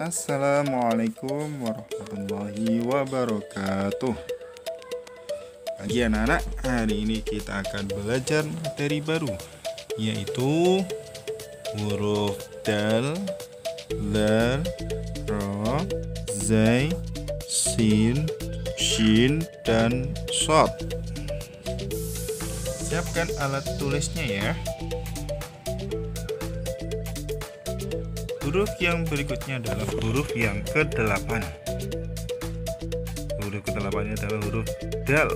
Assalamualaikum warahmatullahi wabarakatuh. Pagi anak-anak, hari ini kita akan belajar materi baru Yaitu huruf dal, lal, ro, zai, sin, shin, dan sod Siapkan alat tulisnya ya Huruf yang berikutnya adalah huruf yang ke-8 Huruf ke-8 adalah huruf dal.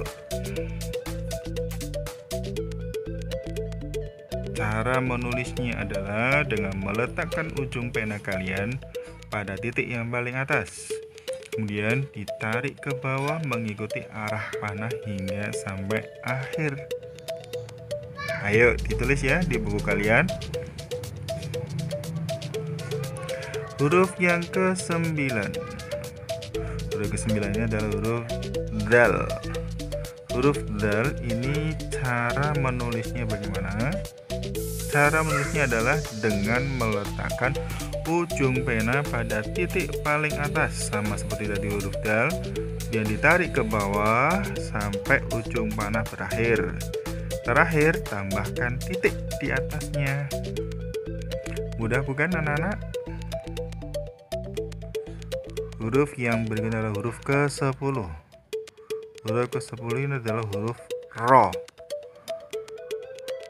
Cara menulisnya adalah dengan meletakkan ujung pena kalian pada titik yang paling atas. Kemudian ditarik ke bawah mengikuti arah panah hingga sampai akhir. Ayo ditulis ya di buku kalian Huruf yang ke-9 Huruf ke-9 ini adalah huruf dal Huruf dal ini cara menulisnya bagaimana? Cara menulisnya adalah dengan meletakkan ujung pena pada titik paling atas Sama seperti tadi huruf dal Yang ditarik ke bawah sampai ujung panah berakhir Terakhir tambahkan titik di atasnya Mudah bukan anak-anak? Huruf yang berikutnya adalah huruf ke-10. Huruf ke-10 ini adalah huruf ro.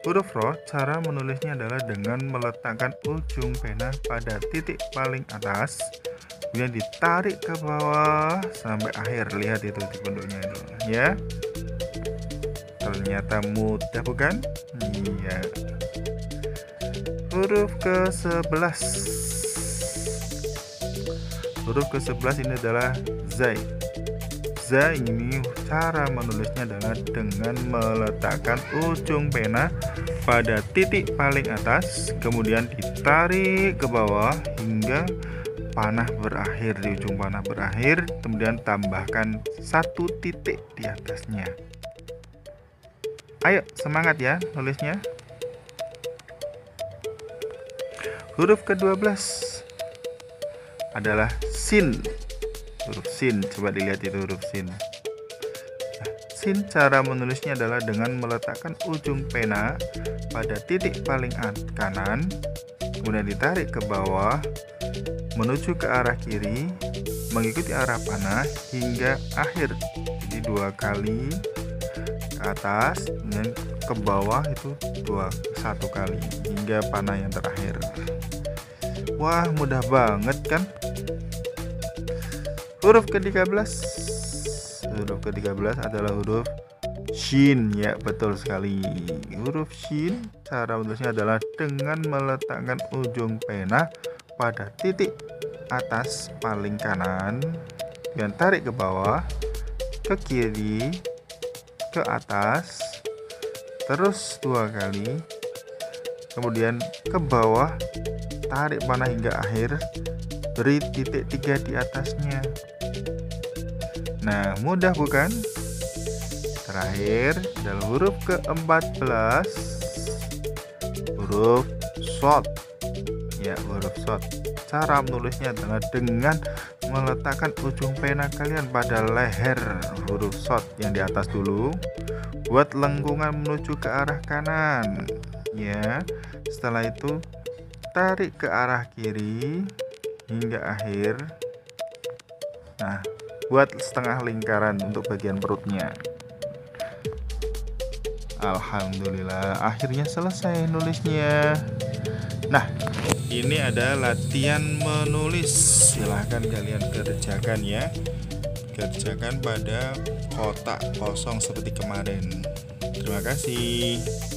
Huruf ro, cara menulisnya adalah dengan meletakkan ujung pena pada titik paling atas, kemudian ditarik ke bawah sampai akhir. Lihat itu titik bentuknya itu, ya. Ternyata mudah bukan? Iya. Huruf ke-11 Huruf ke-11 ini adalah zai. Zai ini cara menulisnya adalah dengan meletakkan ujung pena pada titik paling atas, kemudian ditarik ke bawah hingga panah berakhir di ujung panah berakhir, kemudian tambahkan satu titik di atasnya. Ayo semangat ya nulisnya. Huruf ke-12 adalah sin. Huruf sin coba dilihat itu huruf sin. Nah, sin cara menulisnya adalah dengan meletakkan ujung pena pada titik paling kanan kemudian ditarik ke bawah menuju ke arah kiri mengikuti arah panah hingga akhir. Jadi dua kali ke atas dan ke bawah itu dua satu kali hingga panah yang terakhir wah mudah banget kan? Huruf ke-13 Huruf ke-13 adalah huruf Shin Ya betul sekali. Huruf Shin Cara menulisnya adalah dengan meletakkan ujung pena Pada titik atas paling kanan Dan tarik ke bawah Ke kiri Ke atas Terus dua kali Kemudian ke bawah Tarik panah hingga akhir beri titik tiga di atasnya Nah, mudah bukan? Terakhir adalah huruf ke-14 huruf short. Ya, huruf short. Cara menulisnya adalah dengan meletakkan ujung pena kalian pada leher huruf short yang di atas dulu. Buat lengkungan menuju ke arah kanan. Ya. Setelah itu tarik ke arah kiri hingga akhir. Nah, buat setengah lingkaran untuk bagian perutnya. Alhamdulillah akhirnya selesai nulisnya. Nah ini ada latihan menulis. Silahkan kalian kerjakan ya. Kerjakan pada kotak kosong seperti kemarin. Terima kasih